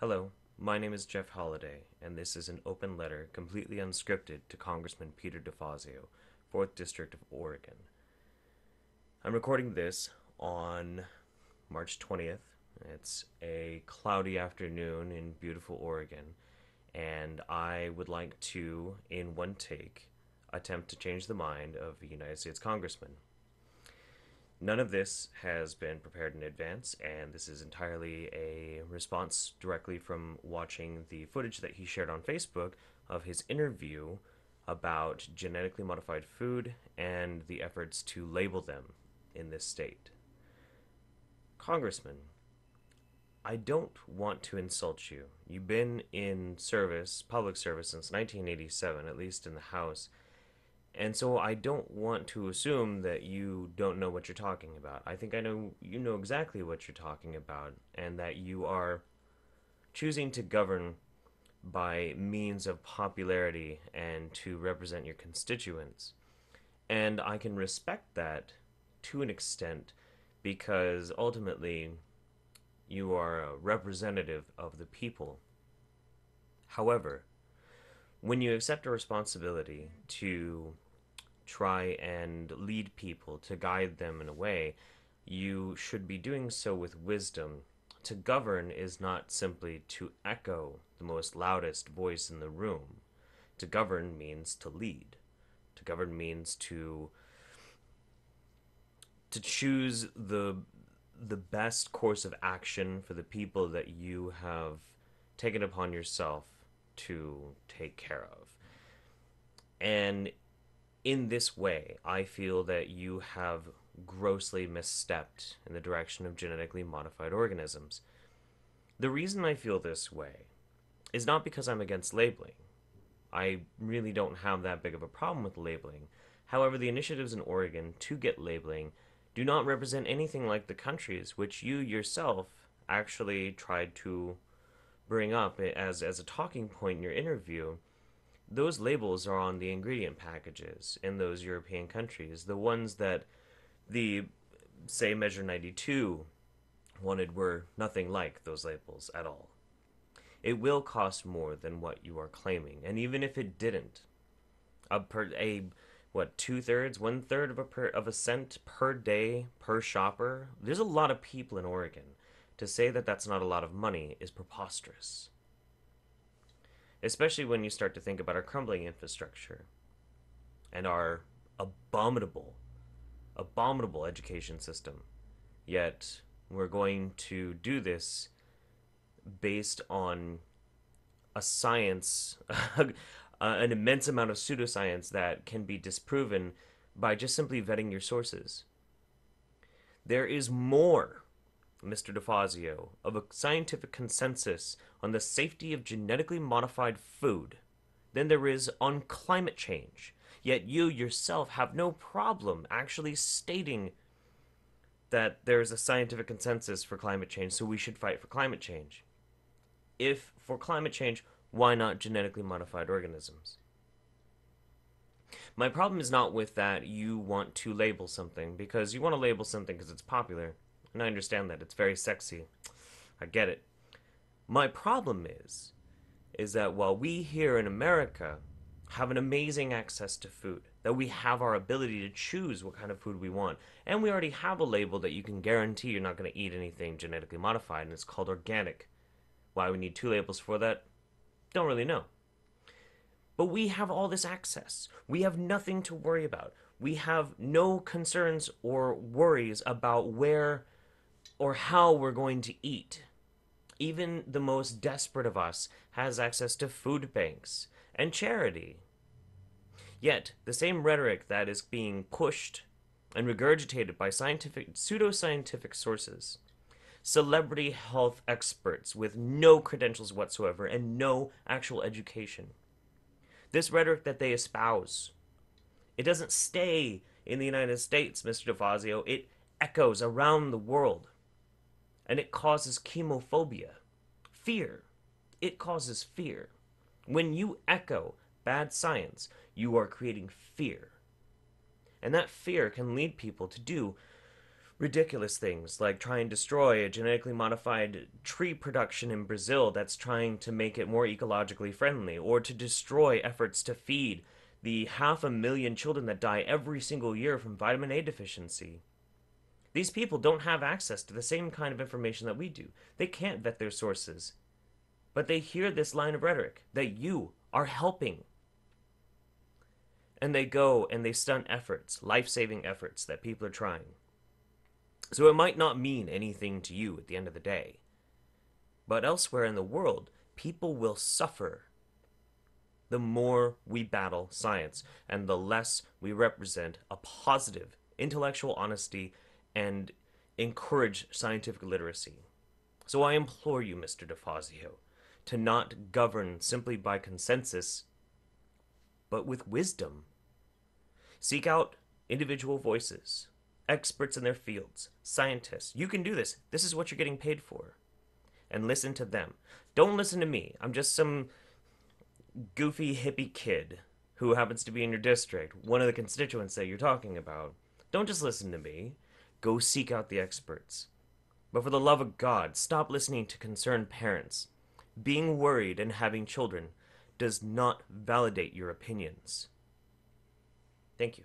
Hello, my name is Jeff Holiday, and this is an open letter, completely unscripted, to Congressman Peter DeFazio, 4th District of Oregon. I'm recording this on March 20th. It's a cloudy afternoon in beautiful Oregon, and I would like to, in one take, attempt to change the mind of a United States Congressman. None of this has been prepared in advance, and this is entirely a response directly from watching the footage that he shared on Facebook of his interview about genetically modified food and the efforts to label them in this state. Congressman, I don't want to insult you. You've been in service, public service, since 1987, at least in the House and so I don't want to assume that you don't know what you're talking about. I think I know you know exactly what you're talking about, and that you are choosing to govern by means of popularity and to represent your constituents. And I can respect that to an extent because ultimately you are a representative of the people. However, when you accept a responsibility to try and lead people, to guide them in a way, you should be doing so with wisdom. To govern is not simply to echo the most loudest voice in the room. To govern means to lead. To govern means to to choose the the best course of action for the people that you have taken upon yourself to take care of. And in this way, I feel that you have grossly misstepped in the direction of genetically modified organisms. The reason I feel this way is not because I'm against labeling. I really don't have that big of a problem with labeling. However, the initiatives in Oregon to get labeling do not represent anything like the countries which you yourself actually tried to bring up as, as a talking point in your interview those labels are on the ingredient packages in those European countries. The ones that the, say, Measure 92 wanted were nothing like those labels at all. It will cost more than what you are claiming, and even if it didn't, a per a what two thirds, one third of a per, of a cent per day per shopper. There's a lot of people in Oregon. To say that that's not a lot of money is preposterous especially when you start to think about our crumbling infrastructure and our abominable, abominable education system. Yet, we're going to do this based on a science, uh, an immense amount of pseudoscience that can be disproven by just simply vetting your sources. There is more Mr. DeFazio, of a scientific consensus on the safety of genetically modified food than there is on climate change. Yet you yourself have no problem actually stating that there is a scientific consensus for climate change, so we should fight for climate change. If for climate change, why not genetically modified organisms? My problem is not with that you want to label something, because you want to label something because it's popular. And I understand that. It's very sexy. I get it. My problem is, is that while we here in America have an amazing access to food, that we have our ability to choose what kind of food we want, and we already have a label that you can guarantee you're not going to eat anything genetically modified, and it's called organic. Why we need two labels for that? Don't really know. But we have all this access. We have nothing to worry about. We have no concerns or worries about where or how we're going to eat. Even the most desperate of us has access to food banks and charity. Yet, the same rhetoric that is being pushed and regurgitated by scientific pseudoscientific sources, celebrity health experts with no credentials whatsoever and no actual education. This rhetoric that they espouse, it doesn't stay in the United States, Mr. DeFazio. It echoes around the world and it causes chemophobia, fear. It causes fear. When you echo bad science, you are creating fear. And that fear can lead people to do ridiculous things like try and destroy a genetically modified tree production in Brazil that's trying to make it more ecologically friendly, or to destroy efforts to feed the half a million children that die every single year from vitamin A deficiency. These people don't have access to the same kind of information that we do. They can't vet their sources. But they hear this line of rhetoric that you are helping. And they go and they stunt efforts, life saving efforts that people are trying. So it might not mean anything to you at the end of the day. But elsewhere in the world, people will suffer the more we battle science and the less we represent a positive intellectual honesty and encourage scientific literacy. So I implore you, Mr. DeFazio, to not govern simply by consensus, but with wisdom. Seek out individual voices, experts in their fields, scientists. You can do this. This is what you're getting paid for. And listen to them. Don't listen to me. I'm just some goofy hippie kid who happens to be in your district, one of the constituents that you're talking about. Don't just listen to me. Go seek out the experts. But for the love of God, stop listening to concerned parents. Being worried and having children does not validate your opinions. Thank you.